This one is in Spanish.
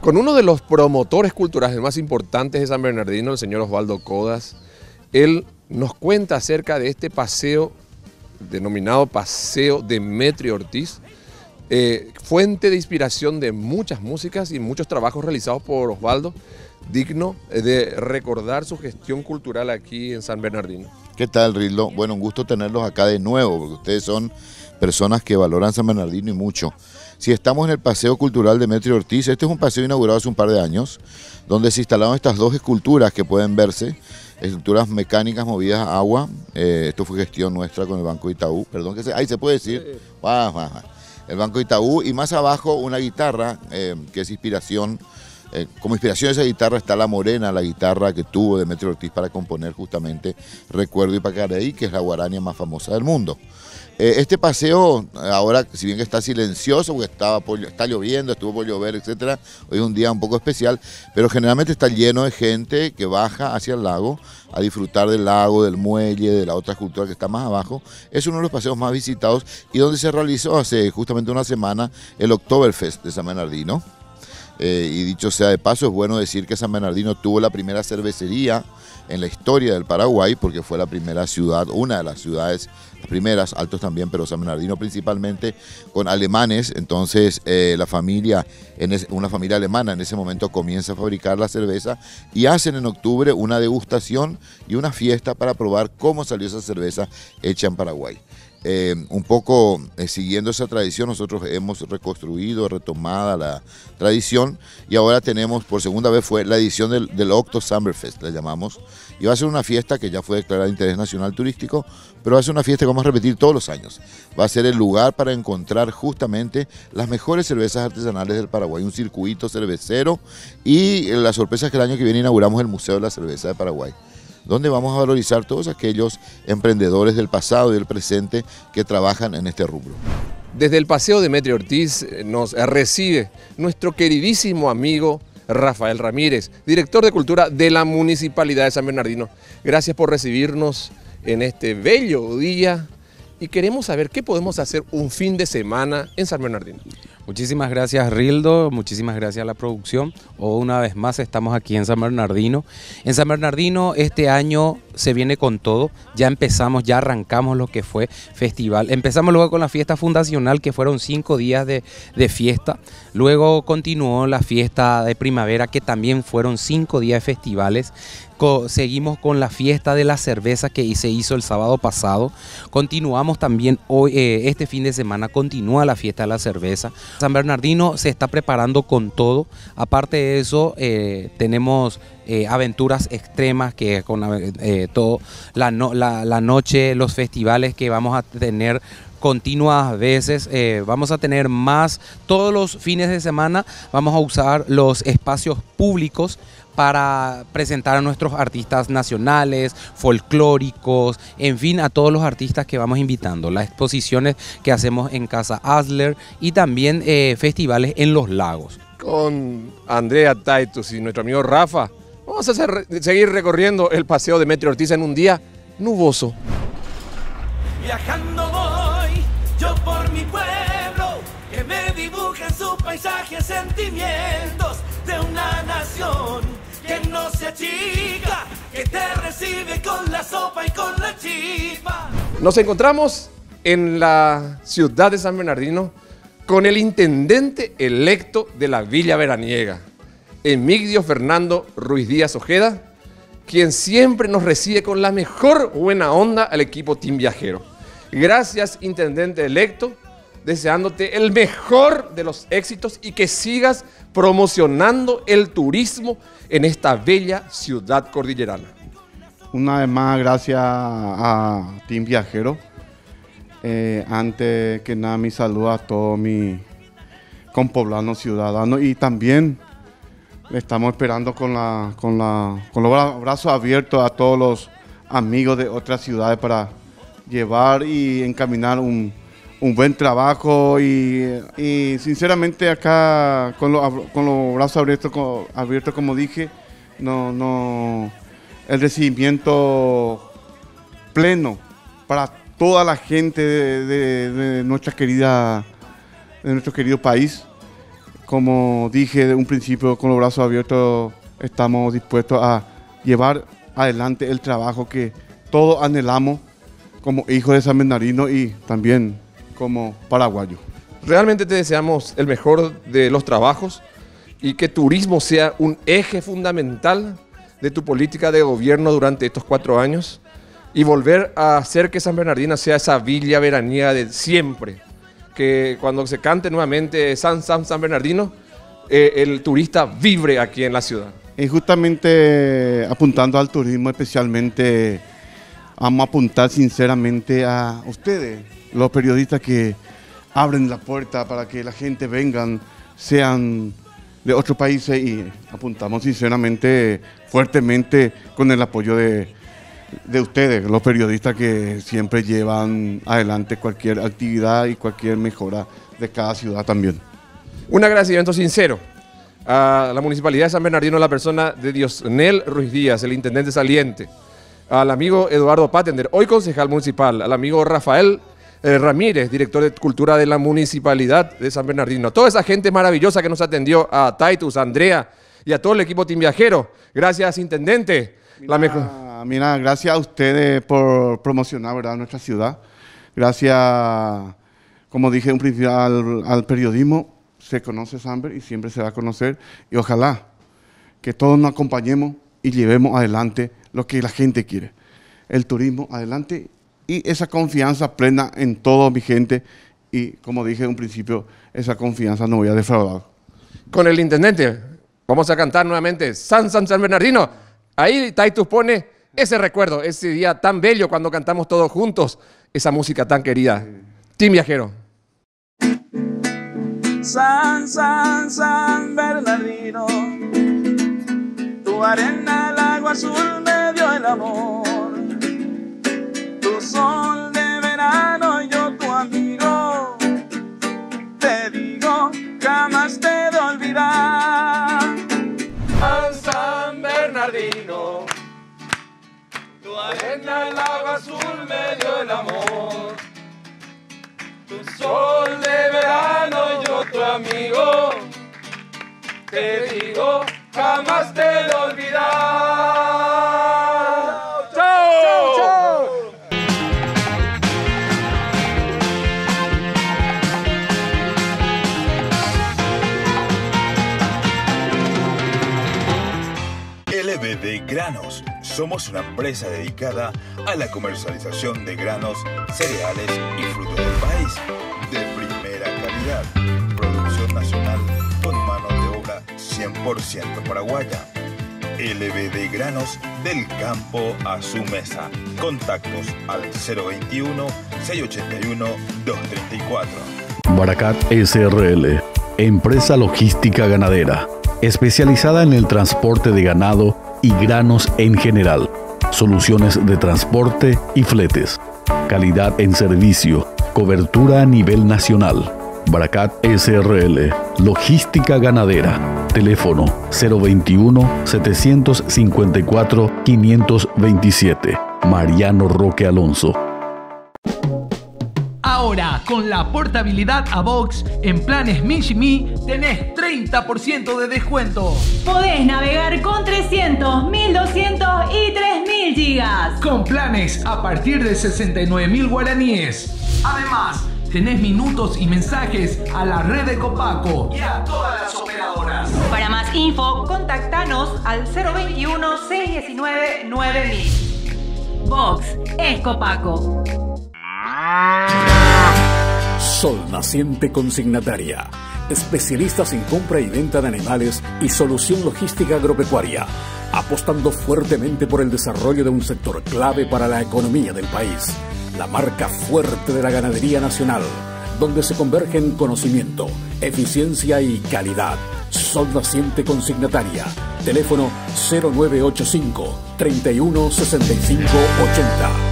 con uno de los promotores culturales más importantes de San Bernardino, el señor Osvaldo Codas. Él nos cuenta acerca de este paseo denominado Paseo Demetrio Ortiz, eh, fuente de inspiración de muchas músicas y muchos trabajos realizados por Osvaldo, digno de recordar su gestión cultural aquí en San Bernardino. ¿Qué tal, Rildo? Bueno, un gusto tenerlos acá de nuevo, porque ustedes son personas que valoran San Bernardino y mucho. Si estamos en el Paseo Cultural de Metro Ortiz, este es un paseo inaugurado hace un par de años, donde se instalaron estas dos esculturas que pueden verse, estructuras mecánicas movidas a agua. Eh, esto fue gestión nuestra con el Banco Itaú. Perdón, que se, ahí se puede decir. El Banco Itaú y más abajo una guitarra eh, que es inspiración eh, como inspiración de esa guitarra está La Morena, la guitarra que tuvo Demetrio Ortiz para componer justamente Recuerdo y Pacareí, que es la guarania más famosa del mundo. Eh, este paseo, ahora, si bien que está silencioso, porque estaba está lloviendo, estuvo por llover, etcétera, hoy es un día un poco especial, pero generalmente está lleno de gente que baja hacia el lago a disfrutar del lago, del muelle, de la otra escultura que está más abajo. Es uno de los paseos más visitados y donde se realizó hace justamente una semana el Oktoberfest de San Bernardino. Eh, y dicho sea de paso, es bueno decir que San Bernardino tuvo la primera cervecería en la historia del Paraguay, porque fue la primera ciudad, una de las ciudades, las primeras, Altos también, pero San Bernardino principalmente, con alemanes. Entonces, eh, la familia, en una familia alemana en ese momento comienza a fabricar la cerveza y hacen en octubre una degustación y una fiesta para probar cómo salió esa cerveza hecha en Paraguay. Eh, un poco eh, siguiendo esa tradición, nosotros hemos reconstruido, retomada la tradición y ahora tenemos, por segunda vez fue la edición del, Octo Summerfest, la llamamos, y va a ser una fiesta que ya fue declarada de interés nacional turístico, pero va a ser una fiesta que vamos a repetir todos los años. Va a ser el lugar para encontrar justamente las mejores cervezas artesanales del Paraguay, un circuito cervecero y la sorpresa es que el año que viene inauguramos el Museo de la Cerveza de Paraguay donde vamos a valorizar todos aquellos emprendedores del pasado y del presente que trabajan en este rubro. Desde el Paseo Demetrio Ortiz eh, nos recibe nuestro queridísimo amigo Rafael Ramírez, director de Cultura de la Municipalidad de San Bernardino. Gracias por recibirnos en este bello día y queremos saber qué podemos hacer un fin de semana en San Bernardino. Muchísimas gracias Rildo, muchísimas gracias a la producción. O una vez más estamos aquí en San Bernardino. En San Bernardino este año se viene con todo. Ya empezamos, ya arrancamos lo que fue festival. Empezamos luego con la fiesta fundacional que fueron cinco días de, de fiesta. Luego continuó la fiesta de primavera que también fueron cinco días de festivales seguimos con la fiesta de la cerveza que se hizo el sábado pasado. Continuamos también hoy, eh, este fin de semana, continúa la fiesta de la cerveza. San Bernardino se está preparando con todo. Aparte de eso, eh, tenemos eh, aventuras extremas que con todo la, la, noche, los festivales que vamos a tener continuas veces. vamos a tener más todos los fines de semana. Vamos a usar los espacios públicos para presentar a nuestros artistas nacionales, folclóricos, en fin, a todos los artistas que vamos invitando. Las exposiciones que hacemos en Casa Asler y también eh, festivales en los lagos. Con Andrea Taitus y nuestro amigo Rafa, vamos a seguir recorriendo el paseo de Metro Ortiz en un día nuboso. Viajando voy, yo por mi pueblo, que me dibujen su paisaje, sentimientos de una nación no se que te recibe con la sopa y con la. Nos encontramos en la ciudad de San Bernardino con el intendente electo de la Villa Veraniega, Emigdio Fernando Ruiz Díaz Ojeda, quien siempre nos recibe con la mejor buena onda al equipo Team Viajero. Gracias, intendente electo, deseándote el mejor de los éxitos y que sigas promocionando el turismo en esta bella ciudad cordillerana. Una vez más, gracias a Team Viajero. Eh, antes que nada, mi saludo a todos mis compoblanos ciudadanos y también estamos esperando con, la, con, la, con los brazos abiertos a todos los amigos de otras ciudades para llevar y encaminar un, un buen trabajo y, sinceramente acá con, con los brazos abiertos, abiertos como dije, no, no, el recibimiento pleno para toda la gente de, nuestra querida, de nuestro querido país, como dije de un principio, con los brazos abiertos estamos dispuestos a llevar adelante el trabajo que todos anhelamos como hijos de San Bernardino y también como paraguayos. Realmente te deseamos el mejor de los trabajos y que turismo sea un eje fundamental de tu política de gobierno durante estos cuatro años y volver a hacer que San Bernardino sea esa villa veraniega de siempre. Que cuando se cante nuevamente San San San Bernardino, eh, el turista vibre aquí en la ciudad. Y justamente apuntando al turismo especialmente, vamos a apuntar sinceramente a ustedes, los periodistas que abren la puerta para que la gente vengan, sean de otros países y apuntamos sinceramente, fuertemente con el apoyo de, de ustedes, los periodistas que siempre llevan adelante cualquier actividad y cualquier mejora de cada ciudad también. Un agradecimiento sincero a la Municipalidad de San Bernardino, a la persona de Diosnel Ruiz Díaz, el intendente saliente, al amigo Eduardo Patender, hoy concejal municipal, al amigo Rafael eh, Ramírez, director de Cultura de la Municipalidad de San Bernardino, toda esa gente maravillosa que nos atendió, a Taitus, a Andrea y a todo el equipo Team Viajero. Gracias, intendente. Mira, mira, gracias a ustedes por promocionar ¿verdad? nuestra ciudad. Gracias, como dije un principio, al, al periodismo. Se conoce Samber y siempre se va a conocer. Y ojalá que todos nos acompañemos y llevemos adelante lo que la gente quiere. El turismo adelante y esa confianza plena en todo mi gente. Y como dije en un principio, esa confianza no voy a defraudar. Con el intendente, vamos a cantar nuevamente San San San Bernardino. Ahí Taitus pone ese recuerdo, ese día tan bello cuando cantamos todos juntos, esa música tan querida. Team Viajero. San, San, San Bernardino, tu arena, el agua azul me dio el amor, sol de verano, yo tu amigo, te digo, jamás te de olvidar. San, Bernardino, tu arena, el agua azul me dio el amor. Tu sol de verano, yo tu amigo, te digo, jamás te lo olvidar. Somos una empresa dedicada a la comercialización de granos, cereales y frutos del país. De primera calidad. Producción nacional con mano de obra 100% paraguaya. LBD Granos del campo a su mesa. Contactos al 021 681 234. Baracat SRL, empresa logística ganadera, especializada en el transporte de ganado y granos en general, soluciones de transporte y fletes, calidad en servicio, cobertura a nivel nacional. Baracat SRL, logística ganadera, teléfono 021 754 527. Mariano Roque Alonso. Ahora, con la portabilidad a Vox en planes Me tenés 30% de descuento. Podés navegar con 300, 1200 y 3000 gigas. Con planes a partir de 69.000 guaraníes. Además, tenés minutos y mensajes a la red de Copaco y a todas las operadoras. Para más info, contactanos al 021 619 9000. Vox es Copaco. Sol Naciente Consignataria. Especialistas en compra y venta de animales y solución logística agropecuaria. Apostando fuertemente por el desarrollo de un sector clave para la economía del país. La marca fuerte de la ganadería nacional. Donde se convergen conocimiento, eficiencia y calidad. Sol Naciente Consignataria. Teléfono 0985 316580.